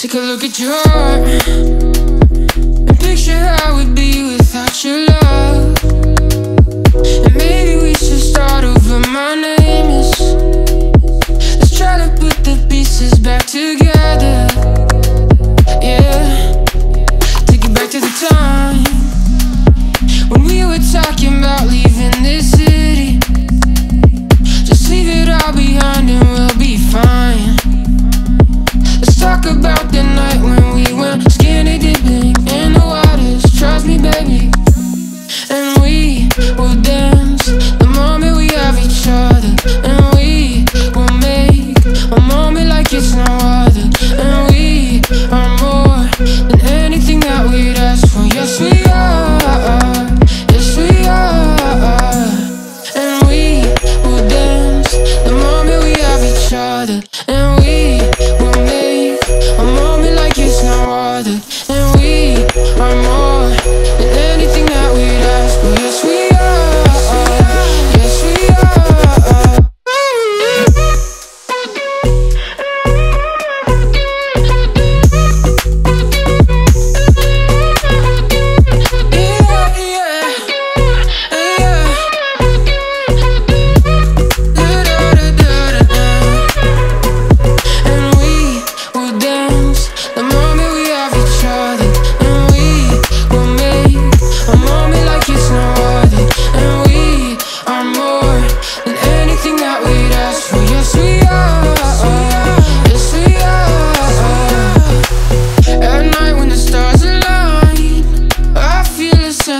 Take a look at your heart. And picture how it'd be without your love.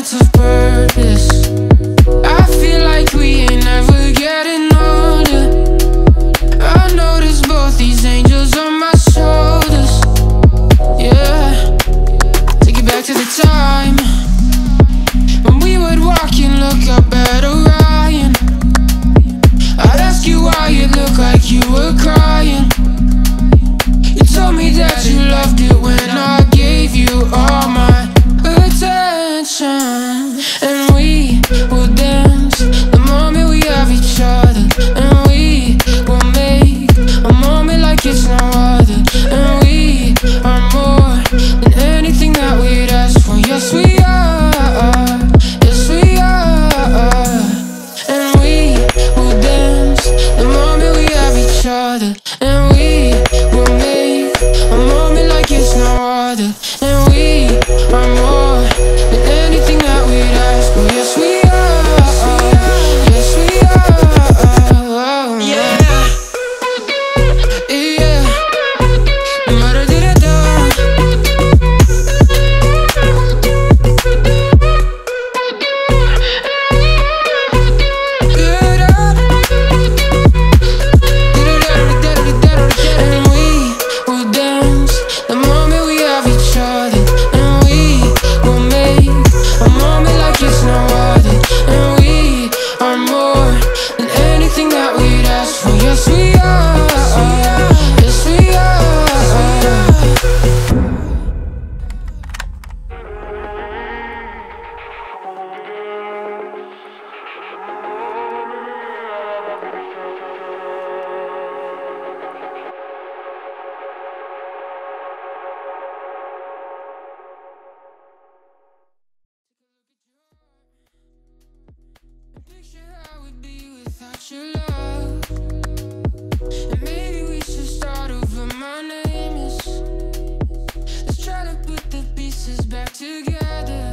sense of purpose. harder Yes, we are. Yes, we are. Your love together.